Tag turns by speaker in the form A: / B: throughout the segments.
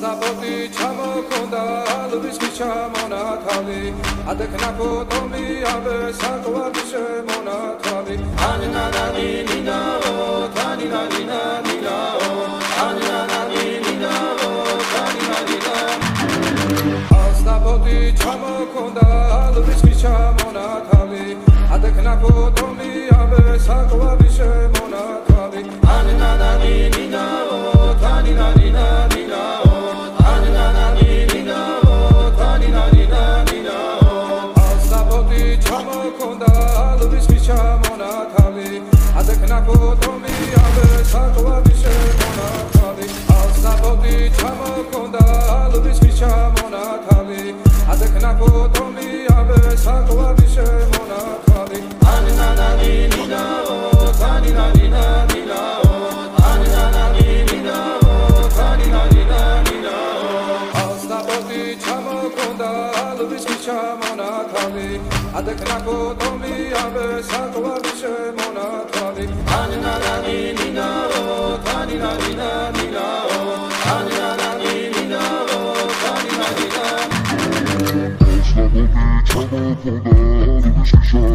A: ასნაპოტი ჩამოქონდა ლვის ჩამონათავი ადექნა ფოტომი აბე საკვარი შემონათავი ანინანანი ნინაო თანინანინა ნინაო ანინანანი ნინაო თანინანინა ასნაპოტი ჩამოქონდა ლვის ჩამონათავი ადექნა ფოტომი აბე საკვარი შემონათავი ფოტომი აბე საკვარი შემონათავი ალსაფოტი ჩამოქონდა ალბის ჩამონათავი ადექნა ფოტომი აბე საკვარი შემონათავი ანინანანი ნინაო თანინანი ნინაო ანინანანი ნინაო თანინანი ნინაო ალსაფოტი ჩამოქონდა عندك نعفو طومي عبس أطوار بشمونا طوالي تاني ناني نينا تاني ناني نينا تاني ناني نينا تاني ناني نينا Trouble for the heart of a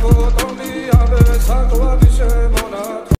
A: Pour autant de vie à baisse, à quoi tu es.